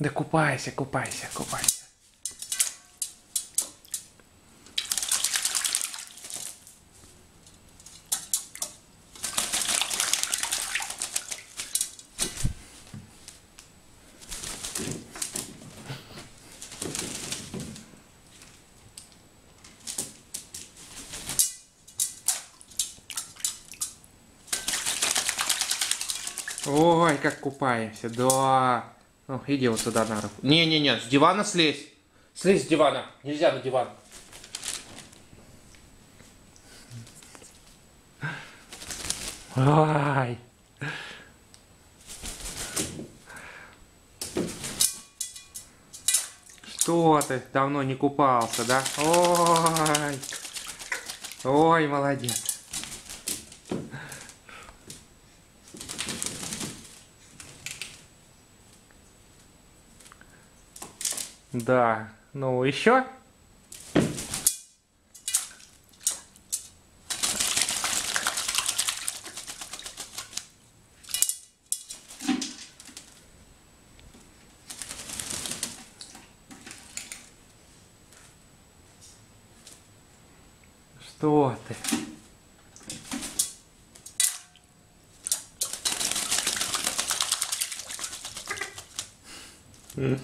Да купайся, купайся, купайся. Ой, как купаемся, да. Ну, иди вот сюда на руку. Не-не-не, с дивана слезь. Слезь с дивана. Нельзя на диван. Ай. Что ты давно не купался, да? Ой. Ой, молодец. Да. Ну, еще? Что ты? М.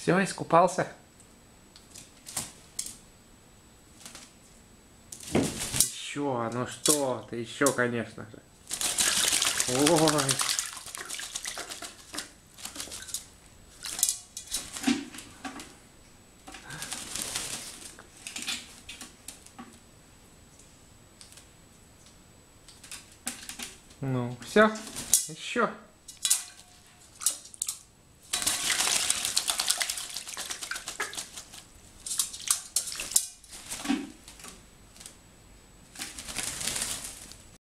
Все, искупался? Еще, ну что ты, еще, конечно же. Ой. Ну, все, еще.